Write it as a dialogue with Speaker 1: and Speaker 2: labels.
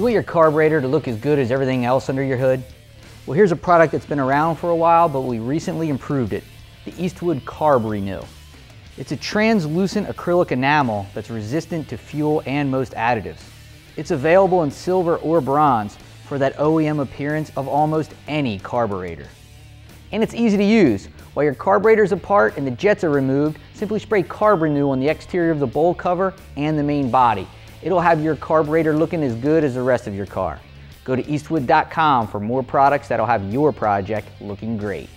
Speaker 1: You want your carburetor to look as good as everything else under your hood? Well, here's a product that's been around for a while, but we recently improved it, the Eastwood Carb Renew. It's a translucent acrylic enamel that's resistant to fuel and most additives. It's available in silver or bronze for that OEM appearance of almost any carburetor. And it's easy to use. While your carburetor's apart and the jets are removed, simply spray Carb Renew on the exterior of the bowl cover and the main body. It'll have your carburetor looking as good as the rest of your car. Go to eastwood.com for more products that'll have your project looking great.